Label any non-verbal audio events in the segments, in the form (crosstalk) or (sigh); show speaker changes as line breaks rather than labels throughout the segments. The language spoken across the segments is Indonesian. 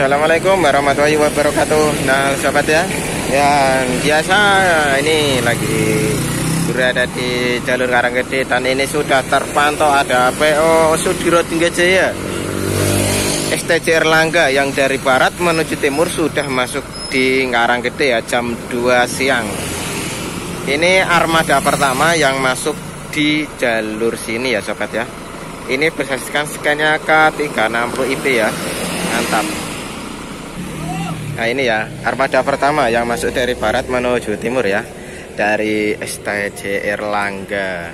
Assalamualaikum warahmatullahi wabarakatuh. Nah sahabat ya. Yang biasa ini lagi berada di jalur Karanggede Dan ini sudah terpantau ada PO Sudiro Tinggajaya. STC Erlangga yang dari barat menuju timur sudah masuk di Karanggede ya jam 2 siang. Ini armada pertama yang masuk di jalur sini ya sobat ya. Ini bersaskan skannya K360 IP ya. Mantap Nah ini ya armada pertama yang masuk dari barat menuju timur ya Dari STJ Erlangga.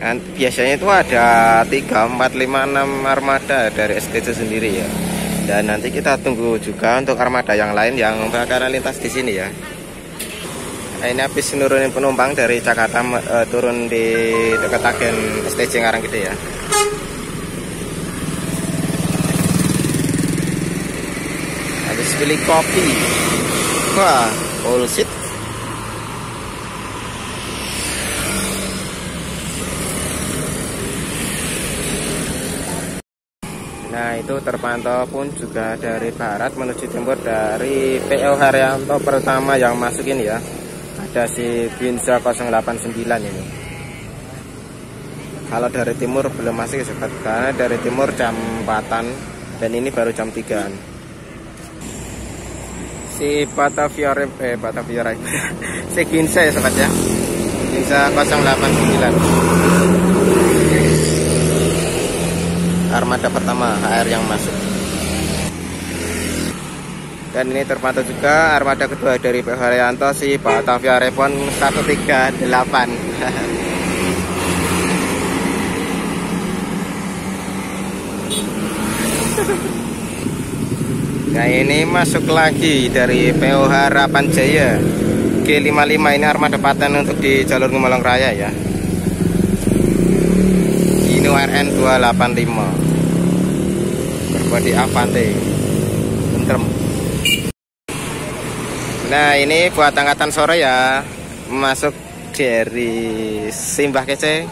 Dan biasanya itu ada 3, 4, 5, 6 armada dari STJ sendiri ya. Dan nanti kita tunggu juga untuk armada yang lain yang bakalan lintas di sini ya. Nah, ini habis nurunin penumpang dari Jakarta uh, turun di dekat agen STJ Gede ya. Beli kopi. Wah, bullshit. Nah itu terpantau pun juga dari barat menuju timur dari PO Haryanto pertama yang masuk ini ya ada si Binza 089 ini kalau dari timur belum masuk ya karena dari timur jam 4 dan ini baru jam 3 si Batavia eh Batavia (laughs) si Ginza ya sobat ya. Ginza 089 armada pertama HR yang masuk. Dan ini terpantau juga armada kedua dari Pak Haryanto si Batavia Repon 138 (laughs) Nah ini masuk lagi dari PO Harapan Jaya. G55 ini armada paten untuk di jalur Ngumalong Raya ya. Inu RN 285 Berbodi Avante. Tentrem Nah ini buat angkatan sore ya. Masuk dari Simbah Kece.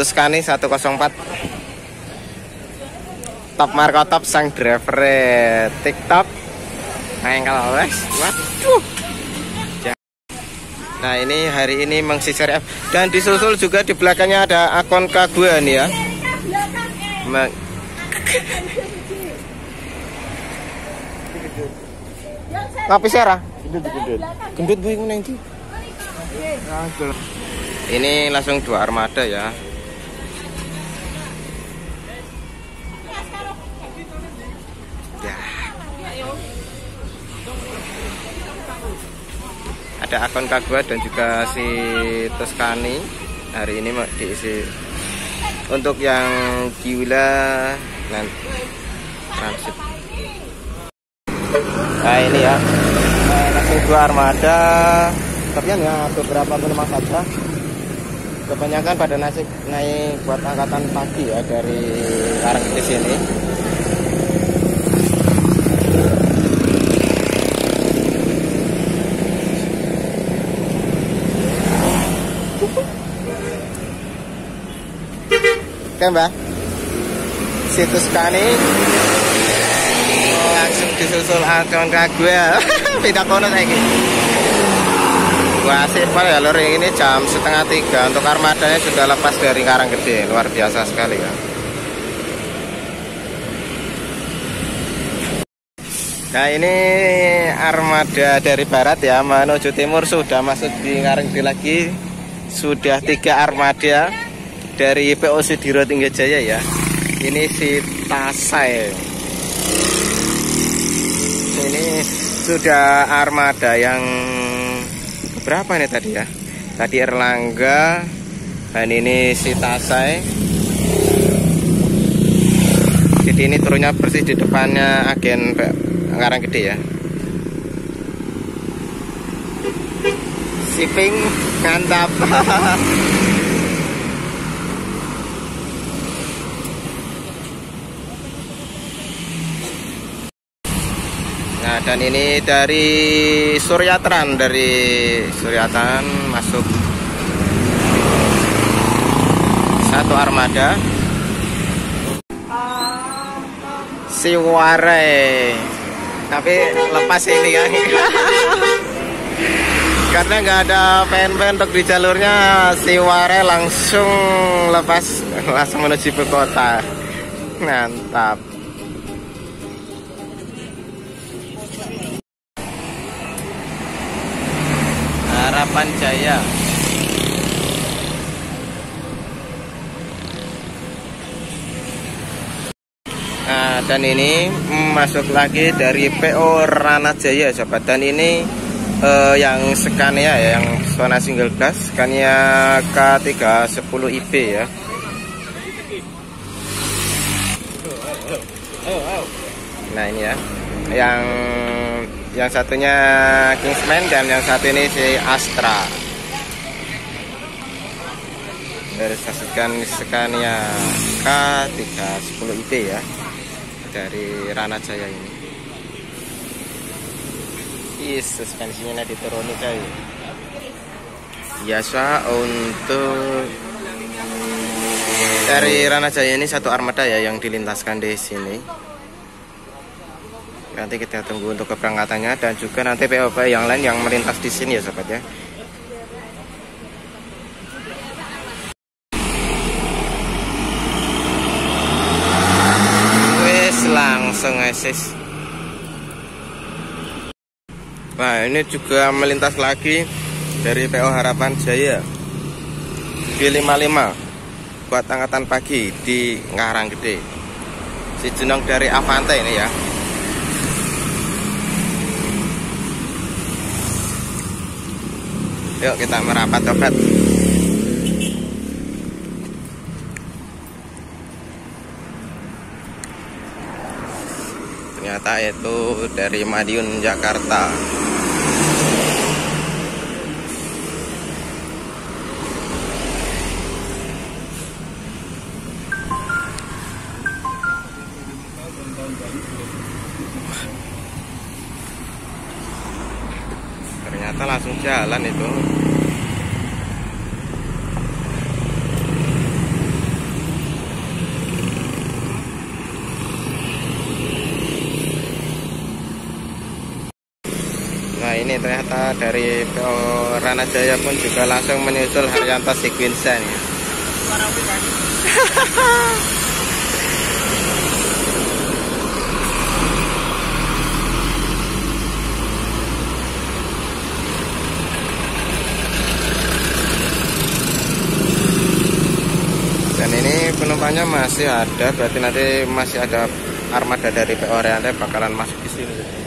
Tuskani 104 Top Marco Top sang driver TikTok kalau wes Waduh Nah ini hari ini mengsisir F Dan disusul juga di belakangnya ada akun K2 nih ya Tapi serah. Gendut bu nanti. Ini langsung dua armada. Ya. Ada akun Kagua dan juga si Toscani hari ini diisi. Untuk yang gila nanti transit. Nah ini ya. Langsung dua armada. Tapi kan ya beberapa penumpang saja. Kebanyakan pada nasib naik buat angkatan pagi ya dari arah ke sini Oke mbak. Situs Kani. Langsung disusul akun gue (laughs) pindah kono saiki. Wah asik ya lor ini jam setengah tiga. Untuk armadanya sudah lepas dari Karanggede luar biasa sekali ya. Nah ini armada dari barat ya. Menuju timur sudah masuk di Karanggede lagi. Sudah tiga armada dari POC Diro Tinggajaya ya. Ini si Tasai. Ini sudah armada yang berapa ini tadi ya? Tadi Erlangga dan ini si Tasai. Jadi ini turunnya persis di depannya agen Karang Gede ya. Shipping mantap (laughs) dan ini dari Suryatran dari Suryatran masuk. Satu armada. Siware tapi lepas ini kan. (laughs) Karena nggak ada pen-pen untuk di jalurnya Siware langsung lepas langsung menuju ke kota. Mantap Harapan Jaya Nah, dan ini masuk lagi dari PO Ranajaya, sobat. Dan ini eh, yang Scania ya, yang zona single gas, Scania K310IB ya. Nah, ini ya. Yang yang satunya Kingsman dan yang satu ini si Astra. Dari saksikan Scania K310IB ya dari Rana Jaya ini. Yes, suspensinya dituruni coy biasa untuk dari Rana Jaya ini satu armada ya yang dilintaskan di sini nanti kita tunggu untuk keberangkatannya dan juga nanti POP yang lain yang melintas di sini ya sobat ya. Langsung esis Nah ini juga melintas lagi dari PO Harapan Jaya. G55 buat angkatan pagi di Ngarang Gede. Si jenong dari Avante ini ya yuk kita merapat sobat ternyata itu dari Madiun Jakarta ternyata langsung jalan itu Nah ini ternyata dari PO Ranajaya pun juga langsung menyusul Haryanto Sigwinsan ya. (laughs) Dan masih ada, berarti nanti masih ada armada dari PO Ranajaya bakalan masuk di sini.